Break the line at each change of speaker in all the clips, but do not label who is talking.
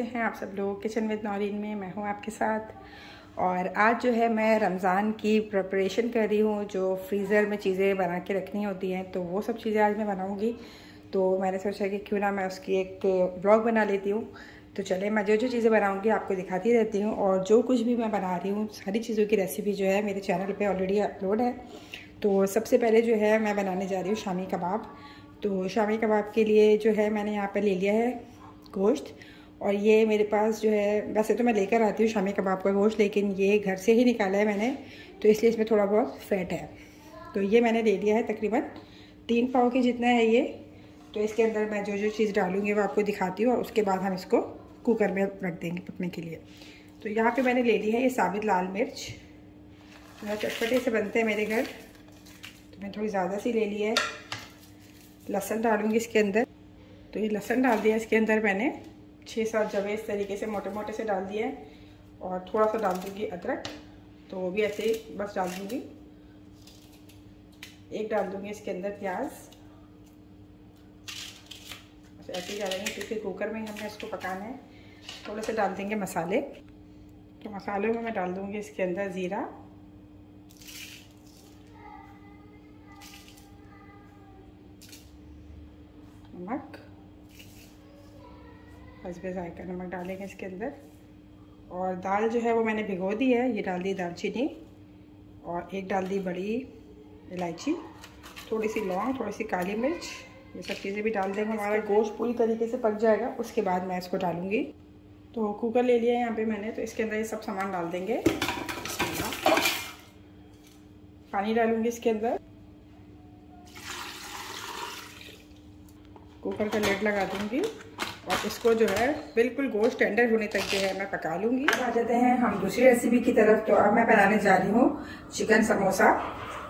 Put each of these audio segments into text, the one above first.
कैसे हैं आप सब लोग किचन विद नौरीन में मैं हूँ आपके साथ। और आज जो है मैं रमज़ान की प्रिपरेशन कर रही हूँ, जो फ्रीज़र में चीज़ें बना के रखनी होती हैं तो वो सब चीज़ें आज मैं बनाऊँगी। तो मैंने सोचा कि क्यों ना मैं उसकी एक ब्लॉग बना लेती हूँ। तो चले, मैं जो जो चीज़ें बनाऊँगी आपको दिखाती रहती हूँ, और जो कुछ भी मैं बना रही हूँ, सारी चीज़ों की रेसिपी जो है मेरे चैनल पर ऑलरेडी अपलोड है। तो सबसे पहले जो है मैं बनाने जा रही हूँ शामी कबाब। तो शामी कबाब के लिए जो है मैंने यहाँ पर ले लिया है गोश्त। और ये मेरे पास जो है, वैसे तो मैं लेकर आती हूँ शामी कबाब का गोश्त, लेकिन ये घर से ही निकाला है मैंने तो इसलिए इसमें थोड़ा बहुत फैट है। तो ये मैंने ले लिया है तकरीबन तीन पाव के जितना है ये। तो इसके अंदर मैं जो जो चीज़ डालूँगी वो आपको दिखाती हूँ और उसके बाद हम इसको कुकर में रख देंगे पकने के लिए। तो यहाँ पे मैंने ले ली है ये साबित लाल मिर्च। जो चटपटे से बनते हैं मेरे घर। तो मैं थोड़ी ज़्यादा सी ले ली है। लहसन डालूँगी इसके अंदर। तो ये लहसन डाल दिया इसके अंदर मैंने। छः सात जगह इस तरीके से मोटे मोटे से डाल दिए और थोड़ा सा डाल दूँगी अदरक। तो वो भी ऐसे ही बस डाल दूँगी। एक डाल दूँगी इसके अंदर प्याज। ऐसे ही डालेंगे क्योंकि कुकर में ही हमने इसको पकाना है। थोड़े से डाल देंगे मसाले। तो मसालों में मैं डाल दूँगी इसके अंदर ज़ीरा। नमक। हसबे जायका नमक डालेंगे इसके अंदर। और दाल जो है वो मैंने भिगो दी है ये डाल दी दालचीनी और एक डाल दी बड़ी इलायची थोड़ी सी लौंग थोड़ी सी काली मिर्च ये सब चीज़ें भी डाल देंगे। हमारा गोश्त पूरी तरीके से पक जाएगा उसके बाद मैं इसको डालूँगी। तो कुकर ले लिया है यहाँ पे मैंने तो इसके अंदर ये सब सामान डाल देंगे। पानी डालूँगी इसके अंदर। कुकर का लेट लगा दूँगी। और इसको जो है बिल्कुल गोश्त टेंडर होने तक जो है मैं पका लूँगी। आ जाते हैं हम दूसरी रेसिपी की तरफ़। तो अब मैं बनाने जा रही हूँ चिकन समोसा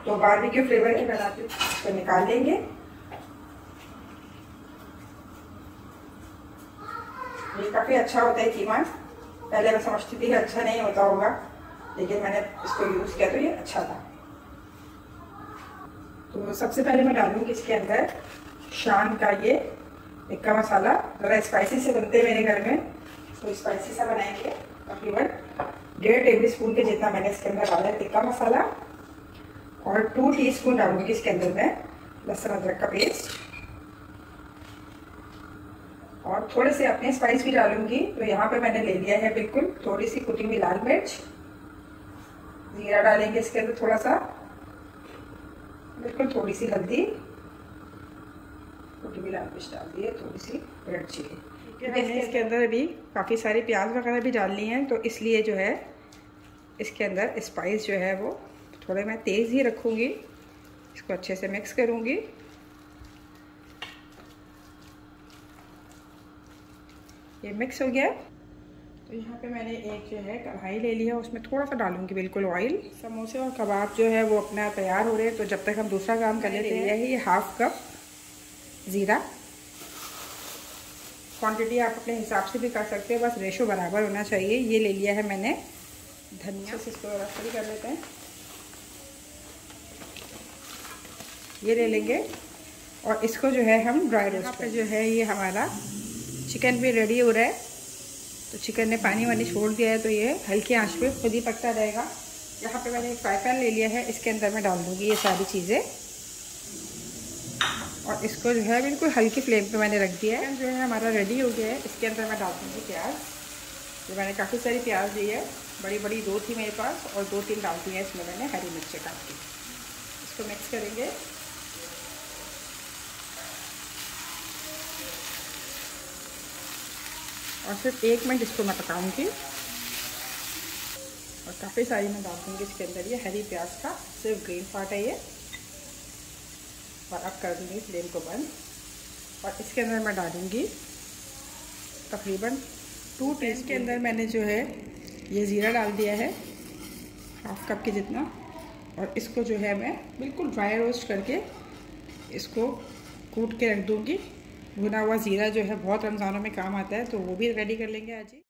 तो बारबेक्यू फ्लेवर के बनाते तो निकाल लेंगे। ये काफ़ी अच्छा होता है कीमा। पहले मैं समझती थी कि अच्छा नहीं होता होगा, लेकिन मैंने इसको यूज़ किया तो ये अच्छा था। तो सबसे पहले मैं डालूँगी इसके अंदर शान का ये टिक्का मसाला। ज़रा स्पाइसी से बनते हैं मेरे घर में तो स्पाइसी सा बनाएँगे तकरीबन डेढ़ टेबल स्पून के जितना मैंने इसके अंदर डाला है, टिक्का मसाला, और टू टी स्पून डालूँगी इसके अंदर मैं, लहसुन, अदरक का पेस्ट और थोड़े से अपने स्पाइस भी डालूँगी तो यहाँ पे मैंने ले लिया है बिल्कुल थोड़ी सी कुटी हुई लाल मिर्च। जीरा डालेंगे इसके अंदर थोड़ा सा, बिल्कुल थोड़ी सी हल्दी। कुटी हुई लाल मिर्च डाल दी है थोड़ी सी रेड चिली मैंने इसके अंदर अभी काफ़ी सारी प्याज वगैरह भी डाल ली हैं तो इसलिए जो है इसके अंदर स्पाइस जो है वो थोड़े मैं तेज़ ही रखूँगी। इसको अच्छे से मिक्स करूँगी। ये मिक्स हो गया। तो यहाँ पे मैंने एक जो है कढ़ाई ले लिया उसमें थोड़ा सा डालूँगी बिल्कुल ऑयल समोसे और कबाब जो है वो अपना तैयार हो रहे हैं तो जब तक हम दूसरा काम कर लेते हैं ये हाफ़ कप ज़ीरा। क्वांटिटी आप अपने हिसाब से भी कर सकते हैं बस रेशो बराबर होना चाहिए। ये ले लिया है मैंने धनिया। से इसको रफ्ती कर लेते हैं। ये ले लेंगे। और इसको जो है हम ड्राई रोस्ट पे जो है ये हमारा चिकन भी रेडी हो रहा है। तो चिकन ने पानी वानी छोड़ दिया है तो ये हल्की आँच पे खुद ही पकता रहेगा। यहाँ पे मैंने एक फ्राई पैन ले लिया है इसके अंदर मैं डाल दूँगी ये सारी चीज़ें। और इसको जो है बिल्कुल हल्की फ्लेम पे मैंने रख दिया है। जो है हमारा रेडी हो गया है। इसके अंदर मैं डाल दूँगी प्याज। जो मैंने काफ़ी सारी प्याज दी है। बड़ी बड़ी दो थी मेरे पास और दो तीन डाल दी है इसमें मैंने हरी मिर्चें काट के। इसको मिक्स करेंगे। और सिर्फ़ एक मिनट इसको मैं पकाऊँगी। और काफ़ी सारी मैं डाल दूँगी इसके अंदर। ये हरी प्याज का सिर्फ़ ग्रीन पार्ट है ये। और अब कर दूँगी फ्लेम को बंद। और इसके अंदर मैं डालूँगी तकरीबन टू टी के अंदर मैंने जो है, ये ज़ीरा डाल दिया है हाफ़ कप के जितना। और इसको जो है मैं बिल्कुल ड्राई रोस्ट करके इसको कूट के रख दूँगी। भुना हुआ ज़ीरा जो है, बहुत रमज़ानों में काम आता है तो वो भी रेडी कर लेंगे आज ही।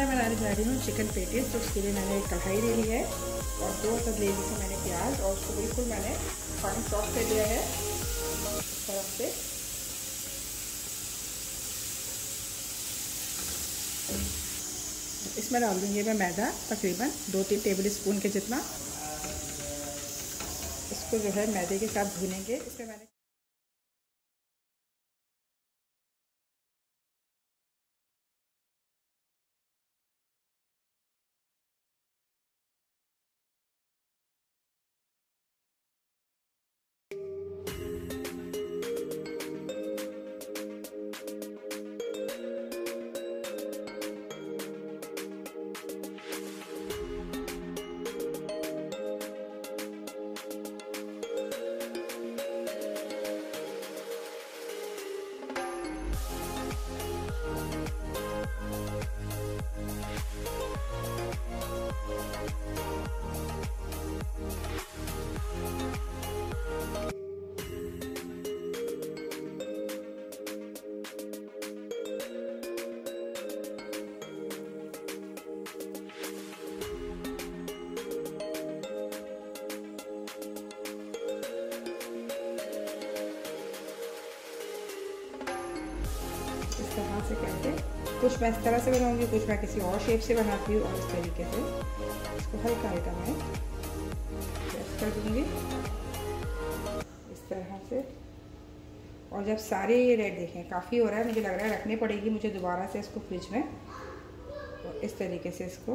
मैं बनाने जा रही हूँ चिकन पेटीज तो उसके लिए मैंने एक कढ़ाई ले ली है और दो तक ले ली थी मैंने प्याज और उसको बिल्कुल मैंने पानी सॉफ्ट कर लिया है। इस तरह से। इसमें डाल दूँगी मैं मैदा, तकरीबन दो तीन टेबल स्पून के जितना। इसको जो है मैदे के साथ भूनेंगे। इसमें मैंने कुछ मैं इस तरह से बनाऊँगी, कुछ मैं किसी और शेप से बनाती हूँ और इस तरीके से। इसको हल्का हल्का मैं प्रेस कर दूँगी। इस तरह से। और जब सारे ये रेड देखें, काफ़ी हो रहा है, मुझे लग रहा है रखनी पड़ेगी, मुझे दोबारा से इसको फ्रिज में। और इस तरीके से इसको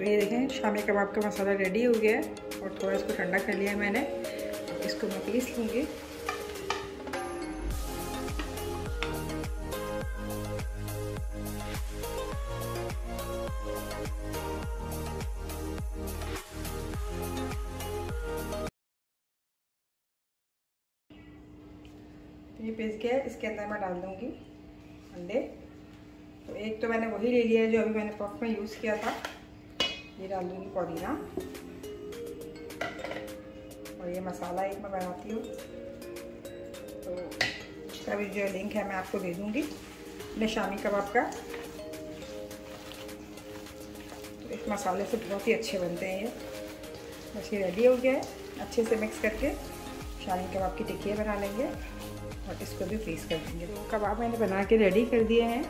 तो ये देखें, शामी कबाब का मसाला रेडी हो गया है और थोड़ा इसको ठंडा कर लिया मैंने। इसको मैं पीस लूँगी। ये पीस गया इसके अंदर मैं डाल दूँगी अंडे। तो एक तो मैंने वही ले लिया है जो अभी मैंने पफ में यूज़ किया था। ये डाल दूँगी पुदीना। और ये मसाला एक मैं बनाती हूँ। तो इसका भी जो लिंक है, मैं आपको दे दूँगी। अपने शामी कबाब का। तो इस मसाले से बहुत ही अच्छे बनते हैं ये। बस ये रेडी हो गया है। अच्छे से मिक्स करके शामी कबाब की टिक्कियाँ बना लेंगे और इसको भी फ्रीज़ कर देंगे। तो कबाब मैंने बना के रेडी कर दिए हैं।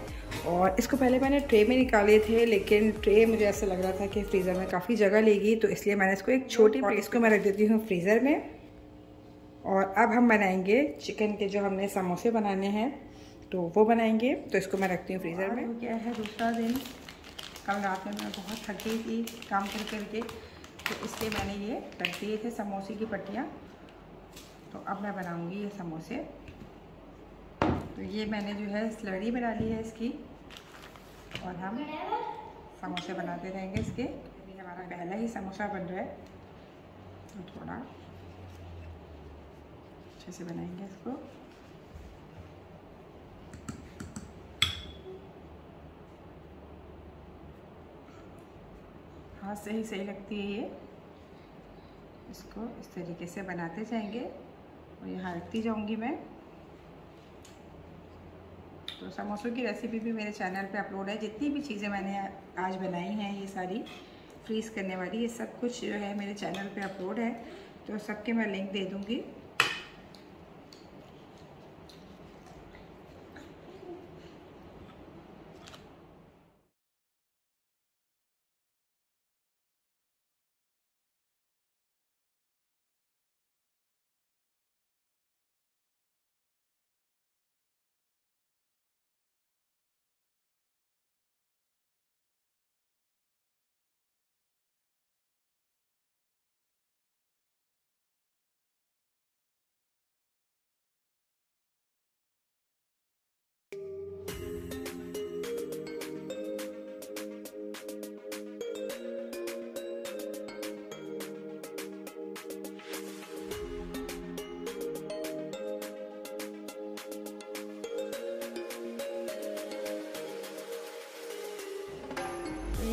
और इसको पहले मैंने ट्रे में निकाले थे लेकिन ट्रे मुझे ऐसा लग रहा था कि फ्रीज़र में काफ़ी जगह लेगी तो इसलिए मैंने इसको एक छोटी और इसको मैं रख देती हूँ फ्रीज़र में। और अब हम बनाएँगे चिकन के जो हमने समोसे बनाने हैं तो वो बनाएँगे तो इसको मैं रखती हूँ फ्रीज़र में। क्या है दूसरा दिन? कल रात में मैं बहुत थकी थी काम कर करके तो इसलिए मैंने ये रख दिए थे समोसे की पट्टियाँ। तो अब मैं बनाऊँगी ये समोसे। तो ये मैंने जो है स्लड़ी बना ली है इसकी। और हम समोसे बनाते रहेंगे इसके। अभी हमारा पहला ही समोसा बन रहा है। तो थोड़ा अच्छे से बनाएँगे इसको। हाथ से ही सही लगती है ये। इसको इस तरीके से बनाते जाएँगे। और यहाँ रखती जाऊँगी मैं। तो समोसों की रेसिपी भी मेरे चैनल पे अपलोड है। जितनी भी चीज़ें मैंने आज बनाई हैं, ये सारी फ्रीज़ करने वाली, ये सब कुछ जो है मेरे चैनल पे अपलोड है। तो सबके मैं लिंक दे दूँगी।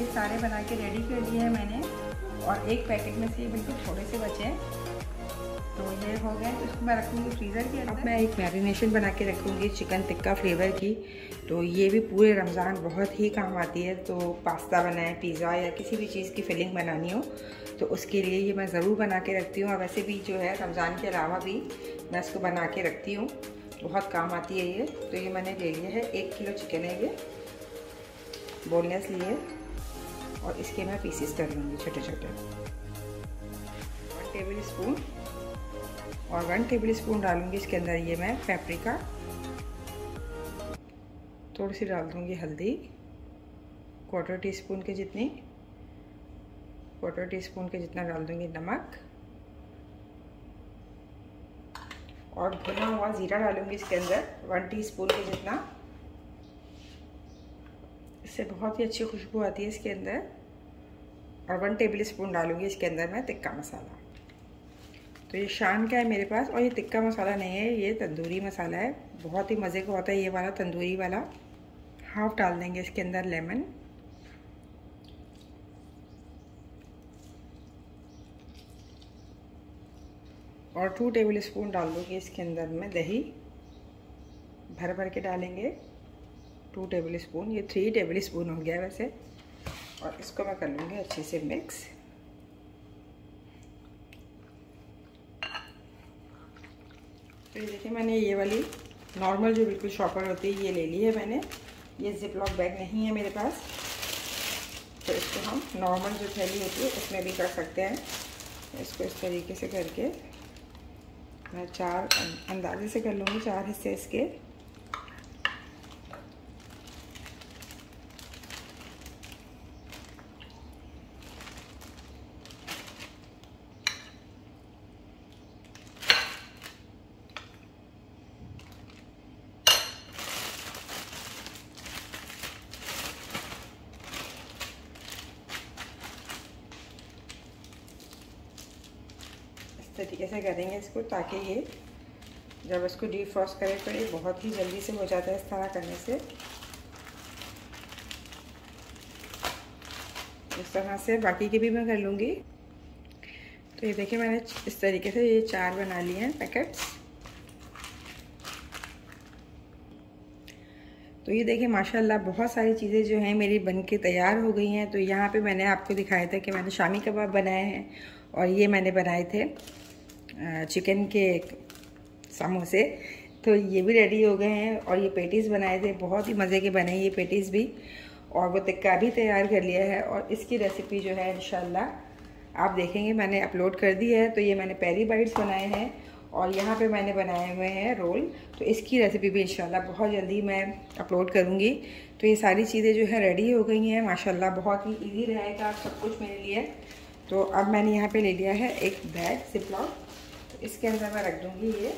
सारे बना के रेडी कर दिए हैं मैंने। और एक पैकेट में से ये बिल्कुल थोड़े से बचे हैं। तो ये हो गए तो इसको मैं रखूँगी फ्रीज़र के अंदर। मैं एक मैरिनेशन बना के रखूँगी चिकन टिक्का फ्लेवर की। तो ये भी पूरे रमज़ान बहुत ही काम आती है तो पास्ता बनाए पिज़्ज़ा या किसी भी चीज़ की फिलिंग बनानी हो तो उसके लिए ये मैं ज़रूर बना के रखती हूँ। और वैसे भी जो है रमज़ान के अलावा भी मैं इसको बना के रखती हूँ। बहुत काम आती है ये। तो ये मैंने ले लिया है एक किलो चिकन है ये। बोनलेस लिए। और इसके मैं पीसेस कर लूँगी, छोटे छोटे। वन टेबल स्पून और वन टेबल स्पून डालूँगी इसके अंदर ये मैं पेपरिका थोड़ी सी डाल दूँगी हल्दी। क्वार्टर टी स्पून के जितनी क्वार्टर टी स्पून के जितना डाल दूँगी नमक। और भुना हुआ ज़ीरा डालूँगी इसके अंदर वन टीस्पून के जितना। इससे बहुत ही अच्छी खुशबू आती है इसके अंदर। और वन टेबल स्पून डालूँगी इसके अंदर मैं तिक्का मसाला। तो ये शान का है मेरे पास और ये तिक्का मसाला नहीं है, ये तंदूरी मसाला है। बहुत ही मज़े का होता है ये वाला, तंदूरी वाला। हाफ़ डाल देंगे इसके अंदर लेमन। और टू टेबल स्पून डाल दूँगी इसके अंदर में दही। भर भर के डालेंगे। टू टेबल स्पून ये थ्री टेबल स्पून हो गया वैसे। और इसको मैं कर लूँगी अच्छे से मिक्स। तो ये देखिए, मैंने ये वाली नॉर्मल जो बिल्कुल शॉपर होती है, ये ले ली है मैंने। ये जिप लॉक बैग नहीं है मेरे पास। तो इसको हम नॉर्मल जो थैली होती है, उसमें भी कर सकते हैं। इसको इस तरीके से करके मैं चार अंदाजे से कर लूँगी, चार हिस्से इसके। तरीके से करेंगे इसको ताकि ये जब इसको डीप फ्रॉस्ट करें तो ये बहुत ही जल्दी से हो जाता है इस तरह करने से। इस तरह से बाकी के भी मैं कर लूँगी। तो ये देखिए मैंने इस तरीके से ये चार बना लिए हैं पैकेट्स तो ये देखिए माशाल्लाह बहुत सारी चीज़ें जो हैं मेरी बन के तैयार हो गई हैं। तो यहाँ पे मैंने आपको दिखाया था कि मैंने शामी कबाब बनाए हैं और ये मैंने बनाए थे। चिकन के समोसे तो ये भी रेडी हो गए हैं और ये पेटीज़ बनाए थे। बहुत ही मज़े के बने ये पेटीज़ भी। और वो टिक्का भी तैयार कर लिया है और इसकी रेसिपी जो है इन आप देखेंगे। मैंने अपलोड कर दी है तो ये मैंने पेरी बाइट्स बनाए हैं और यहाँ पे मैंने बनाए हुए हैं रोल तो इसकी रेसिपी भी इंशाल्लाह बहुत जल्दी मैं अपलोड करूँगी। तो ये सारी चीज़ें जो है रेडी हो गई हैं। माशाल्लाह बहुत ही इजी रहेगा सब कुछ मेरे लिए। तो अब मैंने यहाँ पे ले लिया है एक बैग सिपलॉक इसके अंदर मैं रख दूँगी ये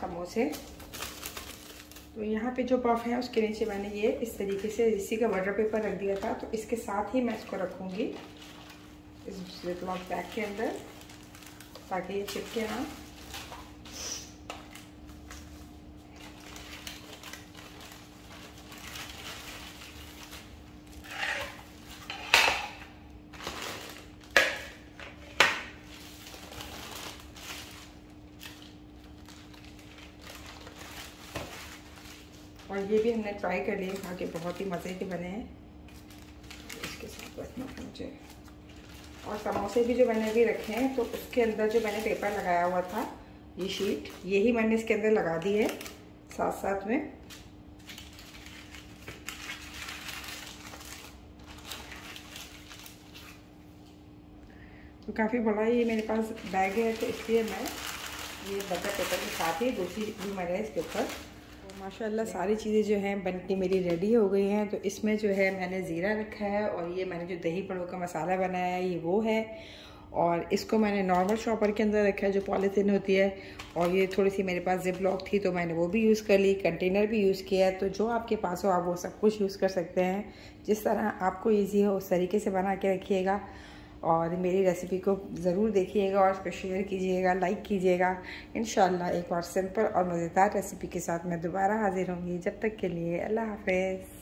समोसे। तो यहाँ पे जो पफ है, उसके नीचे मैंने ये इस तरीके से इसी का बटर पेपर रख दिया था। तो इसके साथ ही मैं इसको रखूँगी इस ब्लॉक बैग के अंदर, ताकि ये चिपके ना और ये भी हमने ट्राई कर लिए खा के बहुत ही मज़े के बने हैं। इसके साथ रखना मुझे। और समोसे भी जो मैंने अभी रखे हैं तो उसके अंदर जो मैंने पेपर लगाया हुआ था, ये शीट यही मैंने इसके अंदर लगा दी है साथ साथ में। तो काफ़ी बड़ा ये मेरे पास बैग है तो इसलिए मैं ये बटर पेपर के साथ ही दूसरी भी मैंने इसके ऊपर माशाल्लाह सारी चीज़ें जो हैं बन के मेरी रेडी हो गई हैं। तो इसमें जो है मैंने ज़ीरा रखा है और ये मैंने जो दही पड़ो का मसाला बनाया है, ये वो है। और इसको मैंने नॉर्मल शॉपर के अंदर रखा है, जो पॉलीथीन होती है। और ये थोड़ी सी मेरे पास जिप लॉक थी तो मैंने वो भी यूज़ कर ली कंटेनर भी यूज़ किया है। तो जो आपके पास हो, आप वो सब कुछ यूज़ कर सकते हैं। जिस तरह आपको ईजी हो, उस तरीके से बना के रखिएगा। और मेरी रेसिपी को ज़रूर देखिएगा और उसको शेयर कीजिएगा लाइक कीजिएगा। इन एक और सिंपल और मज़ेदार रेसिपी के साथ मैं दोबारा हाजिर होंगी। जब तक के लिए अल्लाह हाफिज़।